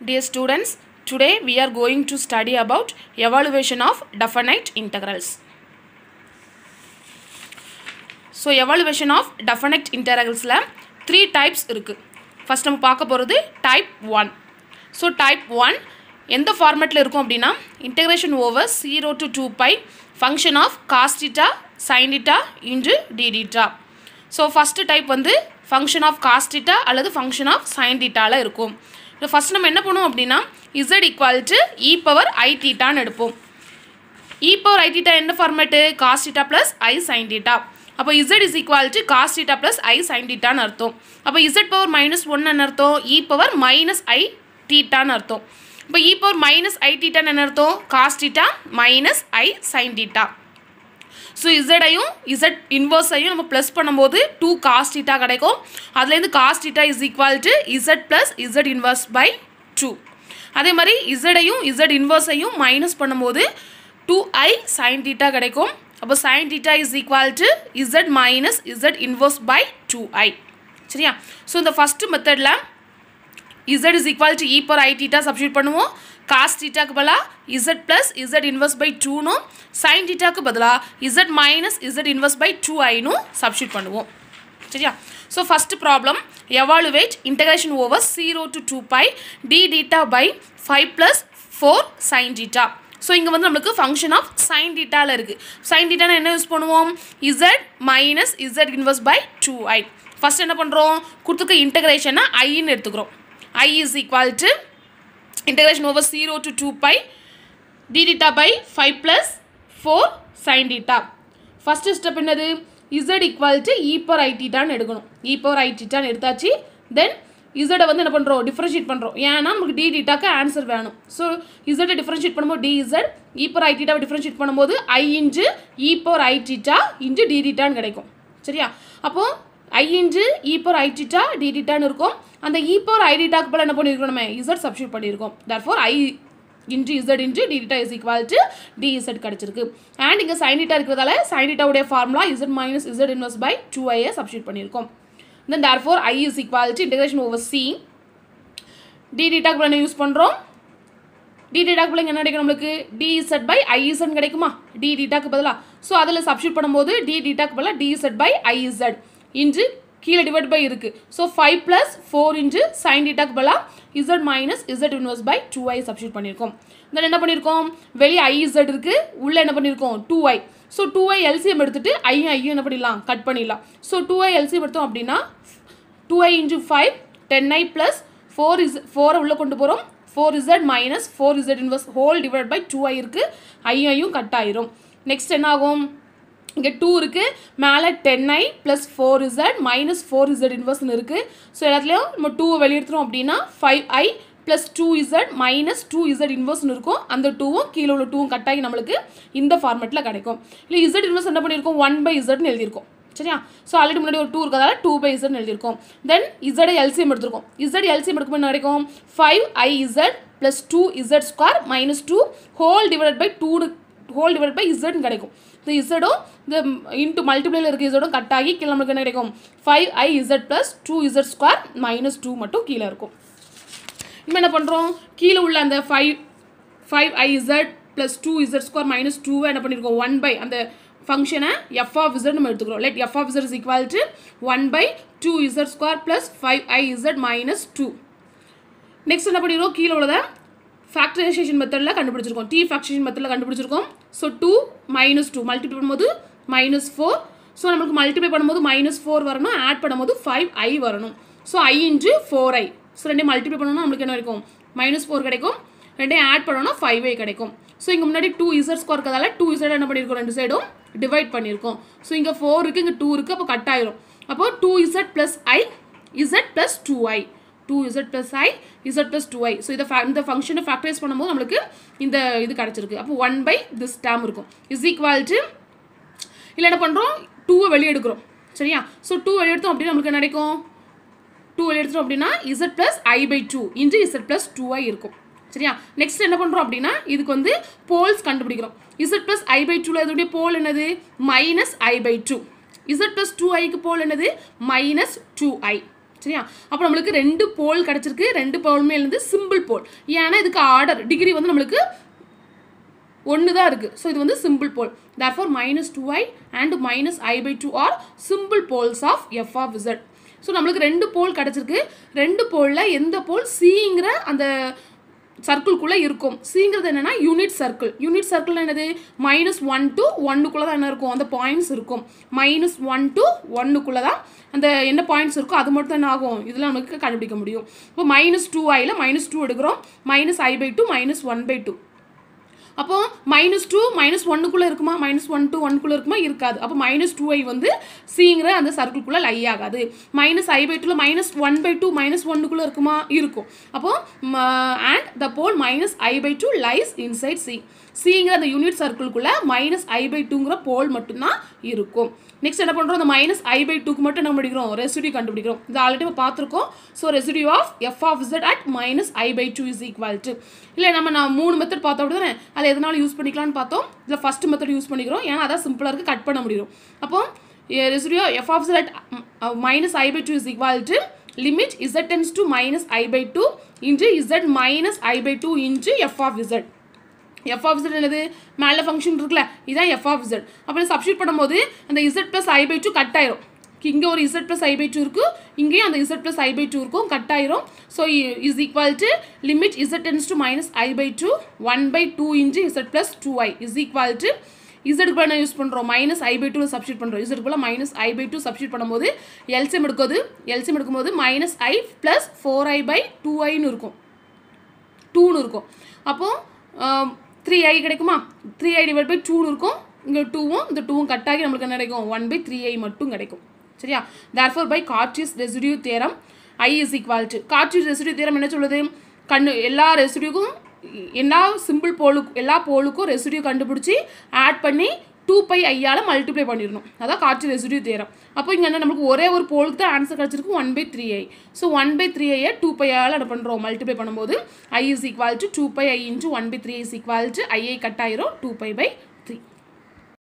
Dear students, today we are going to study about evaluation of definite integrals. So evaluation of definite இன்டரகல்ஸில் three types இருக்குது first நம்ம பார்க்க போகிறது type one so type one எந்த ஃபார்மேட்டில் இருக்கும் அப்படின்னா integration over zero to two pi function of cos theta into d d theta so first type வந்து function of cos theta அல்லது ஃபங்க்ஷன் ஆஃப் thetaல இருக்கும். இப்போ ஃபஸ்ட் நம்ம என்ன பண்ணுவோம் அப்படின்னா z equal to e power i தீட்டான்னு எடுப்போம். இ பவர் ஐ தீட்டா என்ன format cos theta plus I sine theta அப்போ Z is equal to cos plus I sine டீட்டான்னு அர்த்தம். அப்போ இசட் பவர் மைனஸ் ஒன்னு அர்த்தம். இ பவர் மைனஸ் ஐ தீட்டான்னு அர்த்தம். இப்போ இ பவர் மைனஸ் ஐ தீட்டான்னு என்ன அர்த்தம்? Cos theta minus i sine theta so இசடையும் z இன்வர்ஸையும் நம்ம ப்ளஸ் பண்ணும்போது டூ காஸ்ட் தீட்டா கிடைக்கும். அதுலேருந்து cos theta is equal to z plus z inverse by two அதே மாதிரி இசடையும் இசட் இன்வர்ஸையும் மைனஸ் பண்ணும்போது டூ ஐ சைன் டீட்டா கிடைக்கும். அப்போ sine theta is equal to z minus z inverse by two i சரியா? ஸோ இந்த ஃபஸ்ட்டு மெத்தடில் z is equal to e power i theta substitute பண்ணுவோம். காஸ் டீட்டாக்கு பதிலாக இசட் ப்ளஸ் இசட் இன்வெஸ்ட் by டூனும் சைன் டீட்டாக்கு பதிலாக இசட் மைனஸ் இசட் இன்வெஸ்ட் பை டூ ஐனும் சப்ஸ்டியூட் பண்ணுவோம். சரியா? So first problem evaluate integration over zero to two pi d theta by five plus four sine theta so இங்கே வந்து நம்மளுக்கு ஃபங்க்ஷன் ஆஃப் சைன் டீட்டாவில் இருக்குது சைன் டீட்டான என்ன யூஸ் பண்ணுவோம்? இசட் மைனஸ் இசட் இன்வெஸ்ட் பை டூ ஐ ஃபஸ்ட் என்ன பண்ணுறோம் கொடுத்துக்க இன்டகிரேஷனை ஐன்னு எடுத்துக்கிறோம். I is equal to integration over 0 to 2 pi d theta by 5 plus 4 sin theta first step என்னது z equal to e power i theta ன்னு எடுக்கணும் e power i theta ன்னு எடுத்தாச்சு then z வந்து என்ன பண்ணுறோம் டிஃப்ரென்ஷியேட் பண்ணுறோம் ஏன்னா நமக்கு d thetaக்கு ஆன்சர் வேணும் ஸோ z டிஃப்ரென்ஷியேட் பண்ணும்போது dz e power i theta differentiate பண்ணும்போது i into e power i theta into d theta ன்னு கிடைக்கும் சரியா அப்போது ஐ இன்ட்டு இ ஐடிட்டா டிடிட்டான்னு இருக்கும். அந்த இ பவர் ஐ டிட்டாக்கு என்ன பண்ணியிருக்கோம் நம்ம இசட் சப்ஸ்டியூட் பண்ணியிருக்கோம் therefore i into z into d theta is equal to d கிடச்சிருக்கு. அண்ட் இங்கே சைனிட்டா இருக்கிறதால சைனிட்டாவுடைய formula z minus z inverse by two Aiyai substitute பண்ணியிருக்கோம் then therefore I is equal to integration over c d டிட்டாக்கு என்ன use பண்ணுறோம் D டீட்டாக்கு பிள்ளைங்க என்ன கிடைக்கும் நம்மளுக்கு? டிஇசட் பை ஐ கிடைக்குமா? டிடிடாக்கு பதிலாக ஸோ அதில் சப்ஸ்டியூட் பண்ணும்போது டிடிடாக்கு டீட்டாக்கு பதிலாக டி பை ஐஇசட் இன்று கீழே டிவைட் பை இருக்குது so five plus four into sine டீட்டாக்கு பலாக z minus z inverse by two i substitute பண்ணியிருக்கோம் தென் என்ன பண்ணியிருக்கோம் வெளியே ஐ இசட் இருக்குது உள்ளே என்ன பண்ணியிருக்கோம் two i so two i LCM எடுத்துகிட்டு ஐயும் ஐயும் என்ன பண்ணிடலாம்? கட் பண்ணிடலாம். ஸோ டூ ஐ எல்சிஎம் எடுத்தோம் அப்படின்னா two i into five ten i plus four is ஃபோரை உள்ளே கொண்டு போகிறோம் four z minus four z inverse whole divide by two i இருக்குது ஐயும் ஐயும் கட் ஆயிரும். நெக்ஸ்ட் என்ன ஆகும்? இங்கே டூ இருக்குது மேலே ten i plus four z minus four z இன்வர்ஸ்னு இருக்குது ஸோ எல்லாத்துலேயும் நம்ம டூவை வெளியெடுத்துறோம் அப்படின்னா five i plus two z minus two z இன்வர்ஸ்னு இருக்கும். அந்த டூவும் கீழே உள்ள டூவும் கட் ஆகி நம்மளுக்கு இந்த ஃபார்மெட்டில் கிடைக்கும். இல்லை இசட் இன்வர்ஸ் என்ன பண்ணியிருக்கோம்? ஒன் பை இசட்னு எழுதியிருக்கோம். சரியா? ஸோ ஆல்ரெடி முன்னாடி ஒரு டூ இருக்கிறதால டூ பை இசட்னு எழுதியிருக்கோம். தென் இசட் எல்சிஎம் எடுத்திருக்கோம். இசட் எல்சிஎம் எடுக்கும்போது என்ன கிடைக்கும்? Five i z plus two z square minus two whole divide by two whole divide by இசட்னு கிடைக்கும். இந்த இசடும் இந்த இன்ட்டு மல்டிப்ளைல இருக்க இசடும் கட் ஆகி கீழே நம்மளுக்கு என்ன கிடைக்கும் five i z plus two z square minus two மட்டும் கீழே இருக்கும் இப்போ என்ன பண்ணுறோம் கீழே உள்ள அந்த five five i z plus two z square minus டூவை என்ன பண்ணியிருக்கோம் ஒன் பை அந்த ஃபங்க்ஷனை எஃப் ஆஃப் இசட் நம்ம எடுத்துக்கிறோம் let f of z is equal to one by two z square plus five i z minus two next என்ன பண்ணிடுவோம் கீழே உள்ளதை ஃபேக்டரைசேஷன் மெத்தடில் கண்டுபிடிச்சிருக்கோம் டி ஃபேக்டரைசேஷன் மெத்தடில் கண்டுபிடிச்சிருக்கோம் so two minus two multiply பண்ணும்போது மைனஸ் ஃபோர் ஸோ நம்மளுக்கு மல்டிப்ளை பண்ணும்போது மைனஸ் ஃபோர் வரணும். ஆட் பண்ணும்போது ஃபைவ் ஐ வரணும். So i into four i so ரெண்டையும் மல்டிப்ளை பண்ணணும் நம்மளுக்கு என்ன கிடைக்கும்? மைனஸ் ஃபோர் கிடைக்கும். ரெண்டையும் ஆட் பண்ணணும் ஃபைவ் ஐ கிடைக்கும். ஸோ இங்கே முன்னாடி டூ இசட் ஸ்கோர் இருக்கிறதால டூ இசட் என்ன பண்ணியிருக்கோம் ரெண்டு சைடும் டிவைட் பண்ணியிருக்கோம் ஸோ இங்கே ஃபோர் இருக்குது இங்கே டூ இருக்குது அப்போ கட் ஆயிரும். அப்போது two z plus i z plus two i two z plus i z plus two i so இதை இந்த ஃபங்க்ஷனை ஃபேக்டரைஸ் பண்ணும்போது நம்மளுக்கு இந்த இது கிடச்சிருக்கு. அப்போ ஒன் பை திஸ் டேம் இருக்கும். இஸ் ஈக்குவல் இல்லை என்ன பண்ணுறோம் டூவை வெளியே எடுக்கிறோம் சரியா? ஸோ டூ வெளியே எடுத்தோம் அப்படின்னா நம்மளுக்கு என்ன கிடைக்கும்? டூ வெளியே எடுத்தோம் அப்படின்னா z plus i by two into z plus two i இருக்கும். சரியா? நெக்ஸ்ட் என்ன பண்ணுறோம் அப்படின்னா இதுக்கு வந்து போல்ஸ் கண்டுபிடிக்கிறோம். இசட் ப்ளஸ் ஐ பை டூவில் இதோடைய போல் என்னது? Minus i by two z plus two ஐக்கு போல் என்னது? மைனஸ் டூ ஐ சரியா? அப்போ நம்மளுக்கு ரெண்டு போல் கிடச்சிருக்கு. ரெண்டு போலுமே இருந்து சிம்பிள் போல். ஏன்னா இதுக்கு ஆர்டர் டிகிரி வந்து நம்மளுக்கு ஒன்று தான் இருக்குது ஸோ இது வந்து simple pole. Therefore minus two i and minus i by two are simple poles of f of z so நம்மளுக்கு ரெண்டு போல் கிடச்சிருக்கு. ரெண்டு போலில் எந்த போல் சிங்கிற அந்த சர்க்கிள்குள்ளே இருக்கும். சிங்கிறது என்னென்னா யூனிட் சர்க்கிள் யூனிட் சர்க்கிள் என்னது? மைனஸ் ஒன் டு ஒன்னுக்குள்ளே தான் என்ன இருக்கும்? அந்த பாயிண்ட்ஸ் இருக்கும். மைனஸ் ஒன் டு ஒன்னுக்குள்ளே தான் அந்த என்ன பாயிண்ட்ஸ் இருக்கோ அது மட்டும் தான் என்ன ஆகும். இதில் நமக்கு கண்டுபிடிக்க முடியும். இப்போ மைனஸ் டூ ஐயில் மைனஸ் டூ எடுக்கிறோம். Minus i by two minus one by two அப்போ மைனஸ் டூ மைனஸ் ஒன்னுக்குள்ளே இருக்குமா? மைனஸ் ஒன் டூ ஒன்னுக்குள்ளே இருக்குமா? இருக்காது. அப்போ மைனஸ் டூ ஐ வந்து சிங்கிற அந்த சர்க்கிள்குள்ளே லை ஆகாது. மைனஸ் ஐ பை டூவில் minus one by two minus ஒன்னுக்குள்ளே இருக்குமா? இருக்கும். அப்போ and the pole minus i by two lies inside c சிங்கிற அந்த யூனிட் சர்க்கிள்குள்ளே மைனஸ் ஐ பை டூங்கிற போல் மட்டும்தான் இருக்கும். நெக்ஸ்ட் என்ன பண்ணுறோம் அந்த மைனஸ் ஐ பை டூக்கு மட்டும் நம்ம படிக்கிறோம் ரெசிடியூ கண்டுபிடிக்கிறோம். இது ஆல்ரெடி நம்ம பார்த்துருக்கோம். So residue of f of z at minus i by two is equal to இல்லை நம்ம நான் மூணு மெத்தட் பார்த்தோம் அப்படி தானே எதனால யூஸ் பண்ணிக்கலாம்னு பார்த்தோம். இதில் ஃபஸ்ட் மெத்தட் யூஸ் பண்ணிக்கிறோம். ஏன்னா அதான் சிம்பிளாக இருக்குது கட் பண்ண முடியும். அப்போ residue f of z minus i by two is equal to limit z tends to minus i by two into z minus i by two into f of z f of z என்னது? மேலே function இருக்குல்ல இதுதான் எஃப் of Z அப்புறம் substitute பண்ணும்போது அந்த z plus i by two cut ஆயிரும். இங்கே ஒரு z plus i by two இருக்கும் இங்கேயும் அந்த z plus i by two இருக்கும். கட் ஆயிரும். So is equal to limit z tends to minus i by two one by two into z plus two i is equal to z என்ன use பண்ணுறோம் minus i by two substitute பண்ணுறோம் z இசட்டுக்குள்ள minus i by two substitute பண்ணும்போது LCM எடுக்கிறது LCM எடுக்கும்போது minus i plus four i by two ஐன்னு இருக்கும். டூன்னு இருக்கும். அப்போது த்ரீ ஐ கிடைக்குமா? த்ரீ ஐ டிவைட் பை டூன்னு இருக்கும். இங்கே டூவும் இந்த டூவும் கட் ஆகி நம்மளுக்கு என்ன கிடைக்கும்? ஒன் பை த்ரீ ஐ மட்டும் கிடைக்கும். சரியா? Therefore by கார்டிஸ் residue theorem I is equal to residue theorem என்ன சொல்லுது? கண்ணு எல்லா ரெசிடியூக்கும் எல்லா சிம்பிள் போலுக்கும் எல்லா போலுக்கும் ரெசிடியூ கண்டுபிடிச்சி ஆட் பண்ணி டூ பை ஐயால் மல்டிப்ளை பண்ணிடணும். அதான் காட்சி ரெசிடியூ தேரம் அப்போ இங்கே என்ன நமக்கு ஒரே ஒரு போலுக்கு தான் ஆன்சர் கிடச்சிருக்கு one by three i so one by three Aiyai two பையால் என்ன பண்ணுறோம் மல்டிப்ளை பண்ணும்போது I is equal to two pi i into one by three is equal to ஐஐ cut ஆயிரும் டூ பை பை